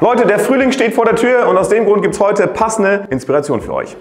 Leute, der Frühling steht vor der Tür und aus dem Grund gibt es heute passende Inspiration für euch.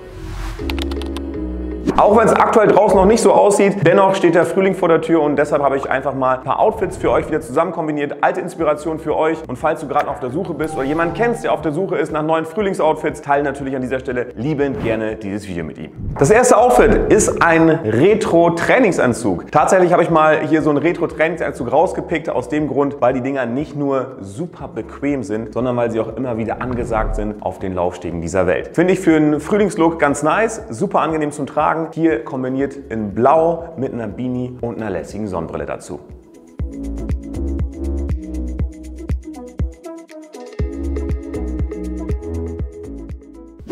Auch wenn es aktuell draußen noch nicht so aussieht, dennoch steht der Frühling vor der Tür und deshalb habe ich einfach mal ein paar Outfits für euch wieder zusammen kombiniert, alte Inspiration für euch und falls du gerade auf der Suche bist oder jemanden kennst, der auf der Suche ist nach neuen Frühlingsoutfits, teile natürlich an dieser Stelle liebend gerne dieses Video mit ihm. Das erste Outfit ist ein Retro-Trainingsanzug. Tatsächlich habe ich mal hier so einen Retro-Trainingsanzug rausgepickt, aus dem Grund, weil die Dinger nicht nur super bequem sind, sondern weil sie auch immer wieder angesagt sind auf den Laufstegen dieser Welt. Finde ich für einen Frühlingslook ganz nice, super angenehm zum Tragen hier kombiniert in Blau mit einer Beanie und einer lässigen Sonnenbrille dazu.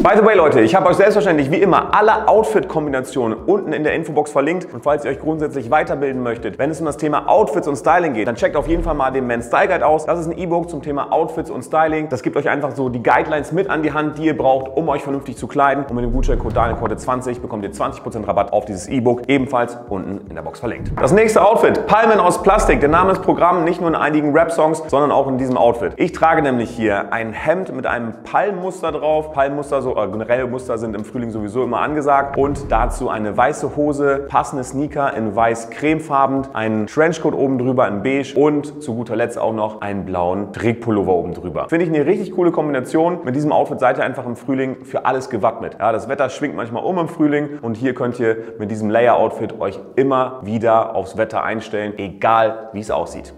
By the way Leute, ich habe euch selbstverständlich wie immer alle Outfit-Kombinationen unten in der Infobox verlinkt und falls ihr euch grundsätzlich weiterbilden möchtet, wenn es um das Thema Outfits und Styling geht, dann checkt auf jeden Fall mal den Men's Style Guide aus. Das ist ein E-Book zum Thema Outfits und Styling. Das gibt euch einfach so die Guidelines mit an die Hand, die ihr braucht, um euch vernünftig zu kleiden. Und mit dem Gutscheincode DanielKorte20 bekommt ihr 20% Rabatt auf dieses E-Book, ebenfalls unten in der Box verlinkt. Das nächste Outfit, Palmen aus Plastik. Der Name ist Programm nicht nur in einigen Rap-Songs, sondern auch in diesem Outfit. Ich trage nämlich hier ein Hemd mit einem Palmmuster drauf. Palmmuster so äh, generelle Muster sind im Frühling sowieso immer angesagt. Und dazu eine weiße Hose, passende Sneaker in weiß-cremefarben, einen Trenchcoat oben drüber in beige und zu guter Letzt auch noch einen blauen Trägpullover oben drüber. Finde ich eine richtig coole Kombination. Mit diesem Outfit seid ihr einfach im Frühling für alles gewappnet. Ja, das Wetter schwingt manchmal um im Frühling und hier könnt ihr mit diesem Layer-Outfit euch immer wieder aufs Wetter einstellen, egal wie es aussieht.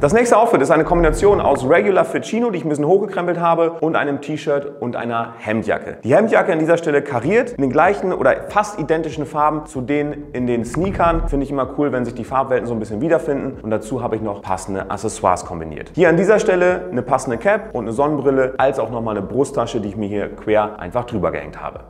Das nächste Outfit ist eine Kombination aus Regular Fit Chino, die ich ein bisschen hochgekrempelt habe, und einem T-Shirt und einer Hemdjacke. Die Hemdjacke an dieser Stelle kariert in den gleichen oder fast identischen Farben zu denen in den Sneakern. Finde ich immer cool, wenn sich die Farbwelten so ein bisschen wiederfinden. Und dazu habe ich noch passende Accessoires kombiniert. Hier an dieser Stelle eine passende Cap und eine Sonnenbrille, als auch nochmal eine Brusttasche, die ich mir hier quer einfach drüber gehängt habe.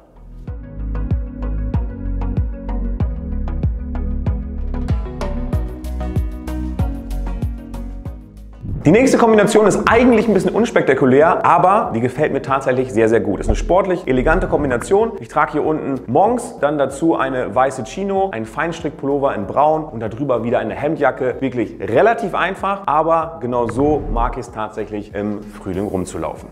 Die nächste Kombination ist eigentlich ein bisschen unspektakulär, aber die gefällt mir tatsächlich sehr, sehr gut. Ist eine sportlich elegante Kombination. Ich trage hier unten Monks, dann dazu eine weiße Chino, ein Feinstrickpullover in braun und darüber wieder eine Hemdjacke. Wirklich relativ einfach, aber genau so mag ich es tatsächlich im Frühling rumzulaufen.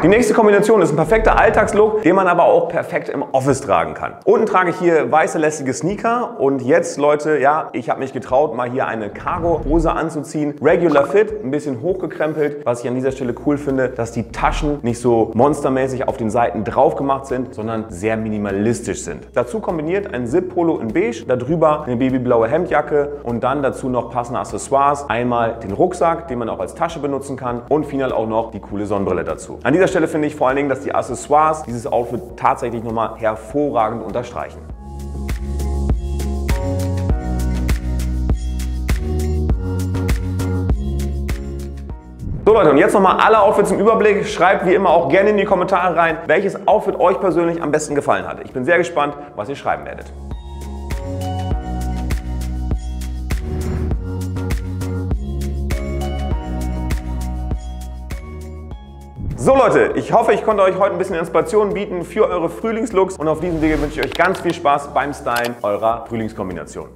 Die nächste Kombination ist ein perfekter Alltagslook, den man aber auch perfekt im Office tragen kann. Unten trage ich hier weiße lässige Sneaker und jetzt Leute, ja, ich habe mich getraut, mal hier eine Cargo-Hose anzuziehen. Regular Fit, ein bisschen hochgekrempelt. Was ich an dieser Stelle cool finde, dass die Taschen nicht so monstermäßig auf den Seiten drauf gemacht sind, sondern sehr minimalistisch sind. Dazu kombiniert ein Zip-Polo in beige, darüber eine babyblaue Hemdjacke und dann dazu noch passende Accessoires. Einmal den Rucksack, den man auch als Tasche benutzen kann und final auch noch die coole Sonnenbrille dazu. An dieser dieser Stelle finde ich vor allen Dingen, dass die Accessoires dieses Outfit tatsächlich nochmal hervorragend unterstreichen. So Leute, und jetzt nochmal alle Outfits im Überblick. Schreibt wie immer auch gerne in die Kommentare rein, welches Outfit euch persönlich am besten gefallen hat. Ich bin sehr gespannt, was ihr schreiben werdet. So Leute, ich hoffe, ich konnte euch heute ein bisschen Inspiration bieten für eure Frühlingslooks und auf diesem Wege wünsche ich euch ganz viel Spaß beim Stylen eurer Frühlingskombination.